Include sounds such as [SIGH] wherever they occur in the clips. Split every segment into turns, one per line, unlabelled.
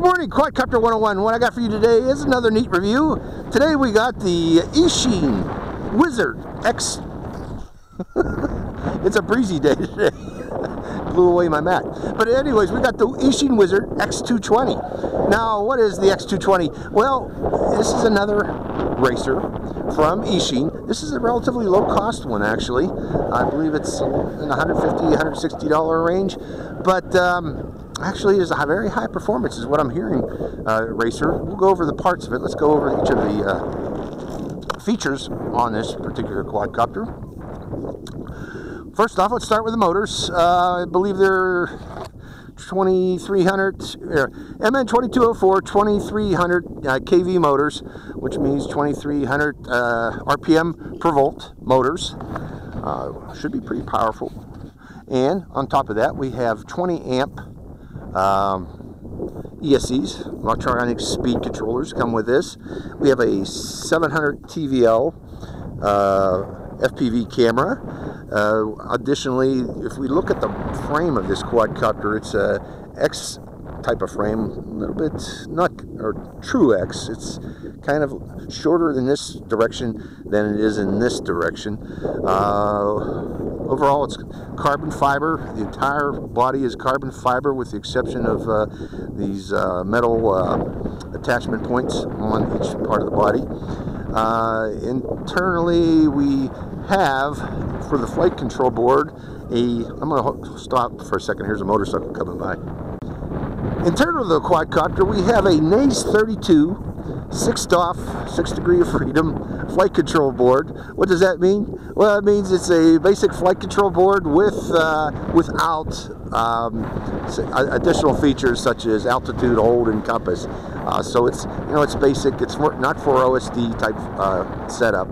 Good morning, Quadcopter 101. What I got for you today is another neat review. Today we got the Eachine Wizard X. [LAUGHS] it's a breezy day today. [LAUGHS] Blew away my mat. But anyways, we got the Eachine Wizard X220. Now, what is the X220? Well, this is another racer from Eachine. This is a relatively low cost one actually. I believe it's in the 150 $160 range. But um, actually is a very high performance is what I'm hearing, uh, Racer. We'll go over the parts of it. Let's go over each of the uh, features on this particular quadcopter. First off, let's start with the motors. Uh, I believe they're 2300 MN2204 2300 uh, kV motors, which means 2300 uh, RPM per volt motors. Uh, should be pretty powerful. And on top of that, we have 20 amp um, ESCs, electronic speed controllers, come with this. We have a 700 TVL uh, FPV camera. Uh, additionally, if we look at the frame of this quadcopter, it's a X type of frame, a little bit not or true X. It's kind of shorter in this direction than it is in this direction. Uh, Overall, it's carbon fiber. The entire body is carbon fiber with the exception of uh, these uh, metal uh, attachment points on each part of the body. Uh, internally, we have, for the flight control board, a, I'm going to stop for a second. Here's a motorcycle coming by. Internal of the quadcopter, we have a Naze 32 6DOF, six degree of freedom flight control board. What does that mean? Well, it means it's a basic flight control board with uh, without um, additional features such as altitude, hold, and compass. Uh, so it's you know it's basic. It's not for OSD type uh, setup,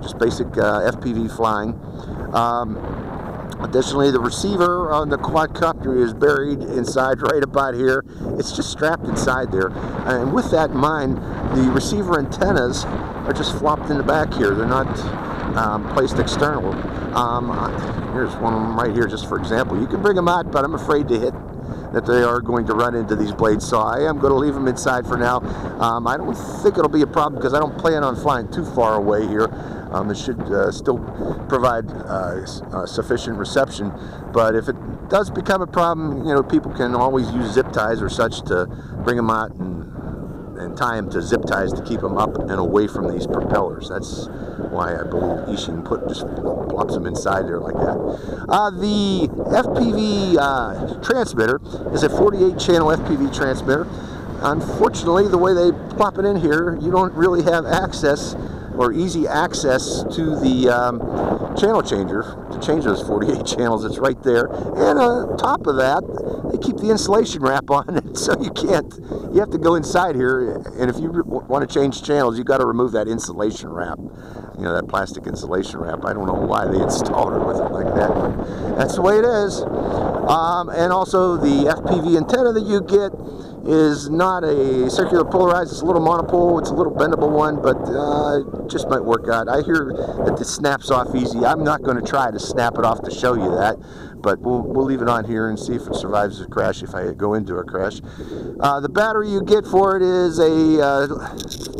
just basic uh, FPV flying. Um, Additionally, the receiver on the quadcopter is buried inside right about here. It's just strapped inside there. And with that in mind, the receiver antennas are just flopped in the back here. They're not um, placed external. Um, here's one of them right here, just for example. You can bring them out, but I'm afraid to hit that they are going to run into these blades. So I am going to leave them inside for now. Um, I don't think it'll be a problem because I don't plan on flying too far away here. Um, it should uh, still provide uh, uh, sufficient reception. But if it does become a problem, you know, people can always use zip ties or such to bring them out and and tie them to zip ties to keep them up and away from these propellers. That's why I believe Eachine put just plops them inside there like that. Uh, the FPV uh, transmitter is a 48 channel FPV transmitter. Unfortunately, the way they plop it in here, you don't really have access or easy access to the um, channel changer to change those 48 [LAUGHS] channels. It's right there. And on top of that, they keep the insulation wrap on it, [LAUGHS] so you can't. You have to go inside here, and if you want to change channels, you got to remove that insulation wrap. You know that plastic insulation wrap. I don't know why they [LAUGHS] installed it with it like that, but that's the way it is. Um, and also the FPV antenna that you get is not a circular polarized, it's a little monopole, it's a little bendable one, but uh, just might work out. I hear that it snaps off easy. I'm not going to try to snap it off to show you that, but we'll, we'll leave it on here and see if it survives a crash if I go into a crash. Uh, the battery you get for it is a uh,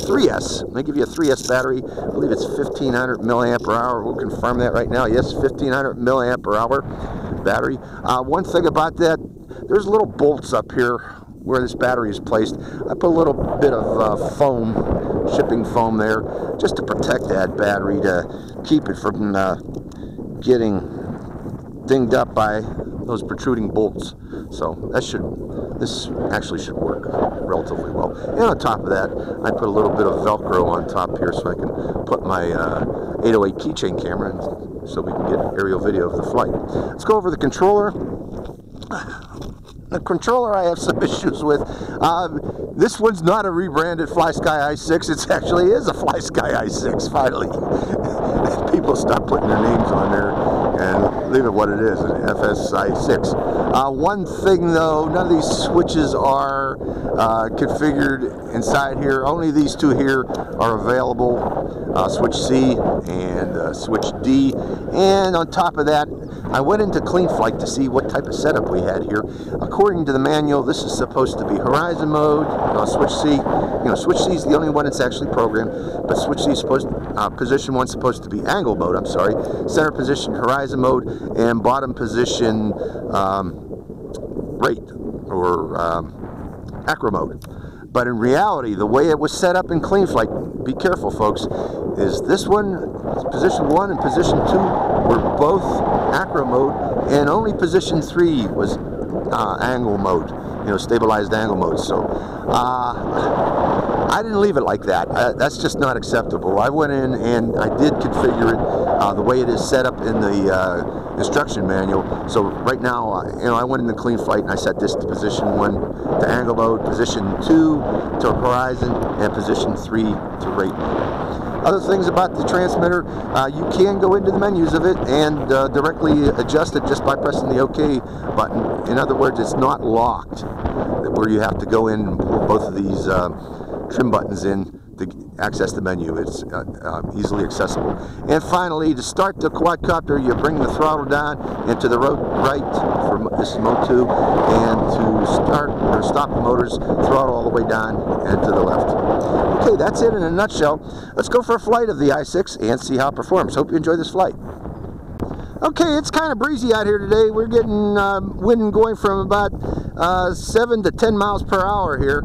3S. They give you a 3S battery. I believe it's 1500 milliamp per hour. We'll confirm that right now. Yes, 1500 milliamp per hour battery. Uh, one thing about that, there's little bolts up here where this battery is placed. I put a little bit of uh, foam, shipping foam there, just to protect that battery to keep it from uh, getting dinged up by those protruding bolts. So that should, this actually should work relatively well. And on top of that, I put a little bit of Velcro on top here so I can put my uh, 808 keychain camera in so we can get aerial video of the flight. Let's go over the controller the controller I have [LAUGHS] some issues with. Um, this one's not a rebranded FlySky i6. It actually is a FlySky i6, finally. [LAUGHS] People stop putting their names on there. And leave it what it is, an FS-i6. Uh, one thing though, none of these switches are uh, configured inside here. Only these two here are available, uh, switch C and uh, switch D. And on top of that, I went into CleanFlight to see what type of setup we had here. According to the manual, this is supposed to be horizon mode, switch C. You know, switch C is the only one that's actually programmed, but switch C is supposed, uh, position one supposed to be angle mode, I'm sorry, center position horizon mode, and bottom position um, rate or um, acro mode. But in reality, the way it was set up in CleanFlight, be careful folks, is this one, position one and position two were both acro mode, and only position three was uh, angle mode, you know, stabilized angle mode. So uh, I didn't leave it like that. That's just not acceptable. I went in and I did configure it uh, the way it is set up in the uh, instruction manual. So right now, uh, you know, I went into CleanFlight and I set this to position one to angle mode, position two to horizon, and position three to rate. Other things about the transmitter, uh, you can go into the menus of it and uh, directly adjust it just by pressing the OK button. In other words, it's not locked, where you have to go in and pull both of these trim buttons in to access the menu. It's uh, uh, easily accessible. And finally, to start the quadcopter, you bring the throttle down and to the right for this 2, and to start or stop the motors, throttle all the way down and to the left. Okay, that's it in a nutshell. Let's go for a flight of the i6 and see how it performs. Hope you enjoy this flight. Okay, it's kind of breezy out here today. We're getting uh, wind going from about uh, 7 to 10 miles per hour here.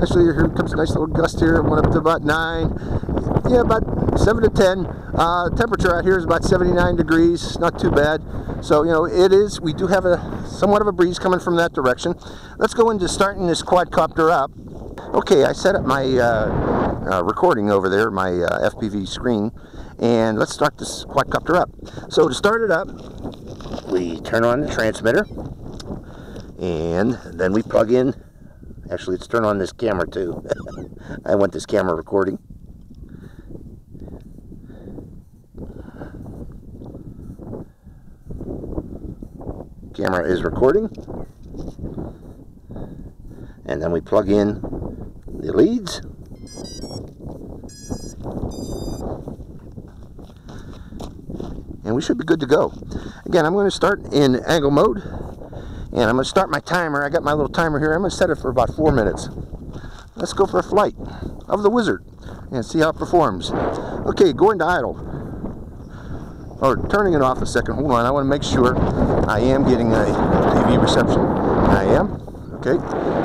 Actually, here comes a nice little gust here. Went up to about 9. Yeah, about 7 to 10. Uh, temperature out here is about 79 degrees. Not too bad. So, you know, it is. We do have a somewhat of a breeze coming from that direction. Let's go into starting this quadcopter up. Okay, I set up my uh, uh, recording over there, my uh, FPV screen, and let's start this quadcopter up. So to start it up, we turn on the transmitter, and then we plug in Actually, let's turn on this camera too. [LAUGHS] I want this camera recording. Camera is recording. And then we plug in the leads. And we should be good to go. Again, I'm going to start in angle mode. And I'm going to start my timer. I got my little timer here. I'm going to set it for about four minutes. Let's go for a flight of the Wizard and see how it performs. Okay, going to idle. Or turning it off a second. Hold on. I want to make sure I am getting a TV reception. I am. Okay.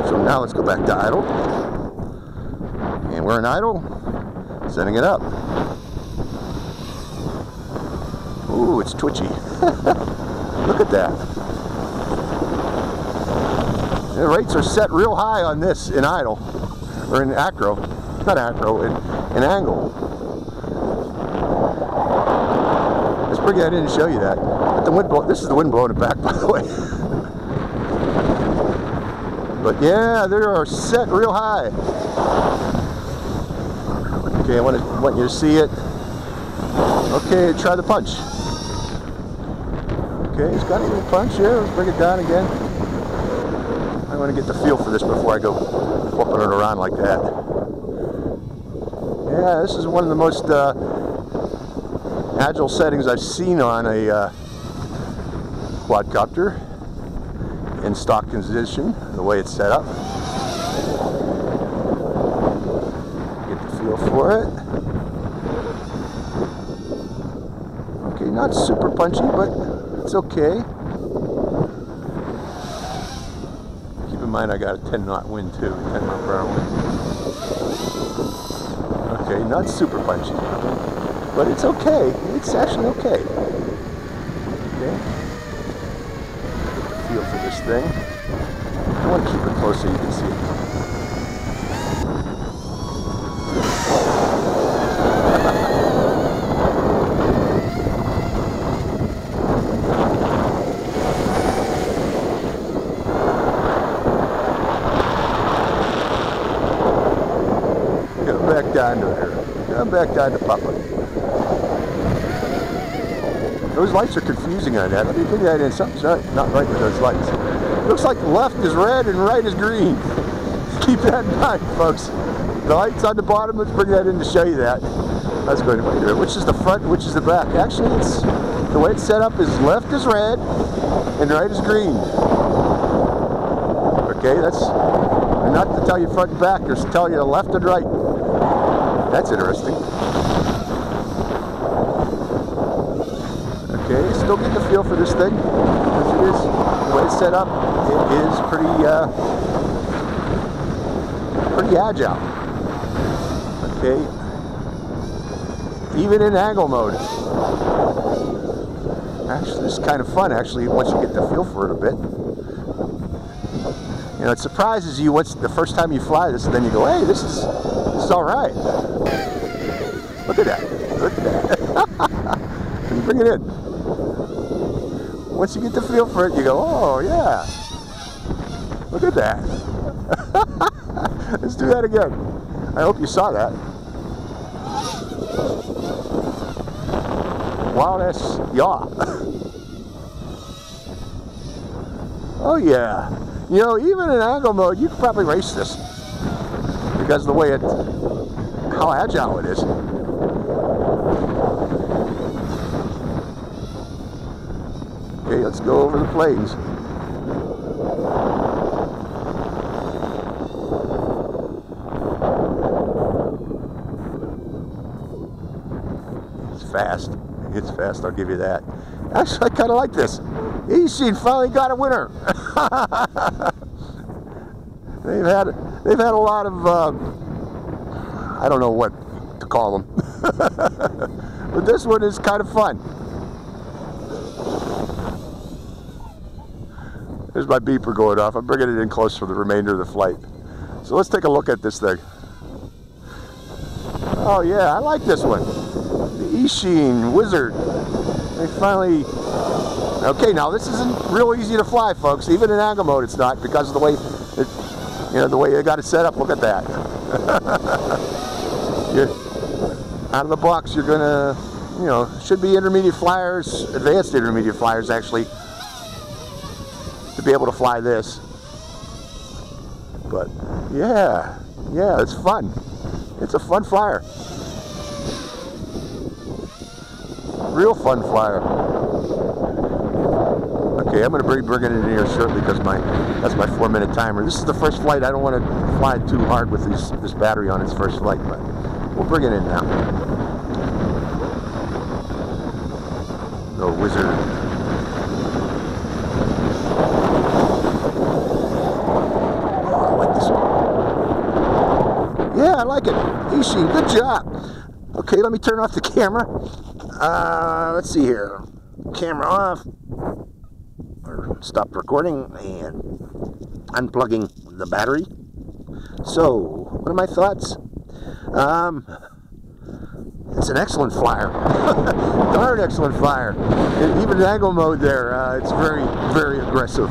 So now let's go back to idle. And we're in idle. Setting it up. Ooh, it's twitchy. [LAUGHS] Look at that. The rates are set real high on this in idle, or in acro, not acro, in, in angle. It's pretty, I didn't show you that. But the wind blow, this is the wind blowing it back, [LAUGHS] by the way. but yeah, they are set real high. Okay, I want, to, want you to see it. Okay, try the punch. Okay, it's got a little punch here. Let's bring it down again. I want to get the feel for this before I go flipping it around like that. Yeah, this is one of the most uh, agile settings I've seen on a uh, quadcopter in stock condition, the way it's set up. Get the feel for it. Okay, not super punchy, but it's okay. Mind I got a 10 knot wind too, 10 mile per hour wind. Okay, not super punchy, but it's okay. It's actually okay. Okay. Feel for this thing. I want to keep it close so you can see it. Down to. Come back down to Papa. those lights are confusing on that. Let me bring that in. Something's not, not right with those lights. Looks like left is red and right is green. [LAUGHS] Keep that in mind, folks. The lights on the bottom, let's bring that in to show you that. That's going to be Which is the front, which is the back? Actually, it's the way it's set up is left is red and right is green. Okay, that's not to tell you front and back, just to tell you left and right. That's interesting. Okay, still getting the feel for this thing. As it is, the way it's set up, it is pretty, uh, pretty agile. Okay, even in angle mode. Actually, it's kind of fun, actually, once you get the feel for it a bit. You know, it surprises you once the first time you fly this, and then you go, hey, this is, all right. Look at that. Look at that. You [LAUGHS] bring it in? Once you get the feel for it, you go, oh, yeah. Look at that. [LAUGHS] Let's do that again. I hope you saw that. Wild ass yaw. [LAUGHS] oh yeah. You know, even in angle mode, you could probably race this. Because the way it, how agile it is. Okay, let's go over the plains. It's fast. It's fast, I'll give you that. Actually, I kind of like this. Eachine finally got a winner. [LAUGHS] they've had they've had a lot of uh, I don't know what to call them, [LAUGHS] but this one is kind of fun. There's my beeper going off. I'm bringing it in close for the remainder of the flight. So let's take a look at this thing. Oh yeah, I like this one. The Eachine Wizard. They finally... Okay, now this isn't real easy to fly, folks. Even in angle mode, it's not because of the way, it, you know, the way they got it set up. Look at that. [LAUGHS] out of the box, you're gonna, you know, should be intermediate flyers, advanced intermediate flyers actually, to be able to fly this. But yeah, yeah, it's fun. It's a fun flyer. real fun flyer. Okay, I'm to be bringing it in here shortly because my that's my four minute timer. This is the first flight. I don't want to fly too hard with this battery on its first flight, but we'll bring it in now. The wizard. Oh, I like this one. Yeah, I like it. Eachine, good job. Okay, let me turn off the [LAUGHS] camera. Uh, let's see here. Camera off. Stop recording and unplugging the battery. So, what are my thoughts? Um, it's an excellent flyer. [LAUGHS] Darn excellent flyer. Even in angle mode there, uh, it's very, very aggressive.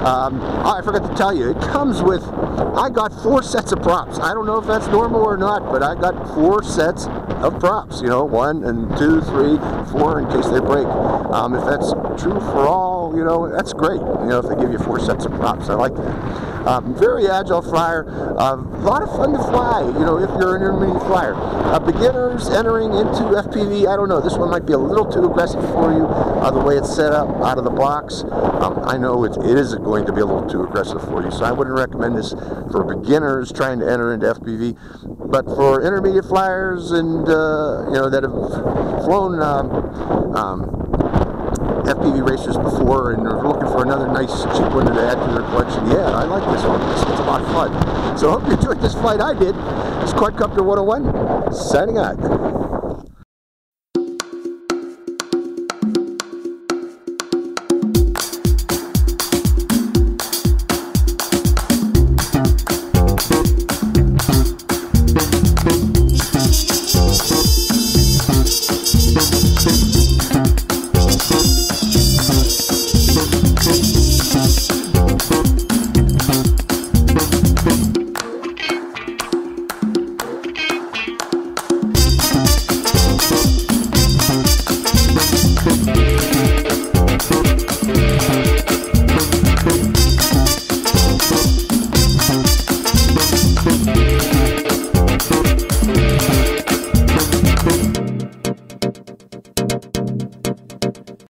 Um, oh, I forgot to tell you, it comes with, I got four sets of props. I don't know if that's normal or not, but I got four sets of props. You know, one and two, three, four in case they break. Um, if that's true for all, you know, that's great. You know, if they give you four sets of props, I like that. Um, very agile flyer. A uh, lot of fun to fly, you know, if you're an intermediate flyer. Uh, beginners entering into FPV, I don't know, this one might be a little too aggressive for you, uh, the way it's set up out of the box. Um, I know it, it is going to be a little too aggressive for you, so I wouldn't recommend this for beginners trying to enter into FPV. But for intermediate flyers and, uh, you know, that have flown um, um FPV racers before and are looking for another nice cheap one to add to their collection, yeah, I like this one. It's, it's a lot of fun. So I hope you enjoyed this flight. I did. It's Quadcopter 101, signing out.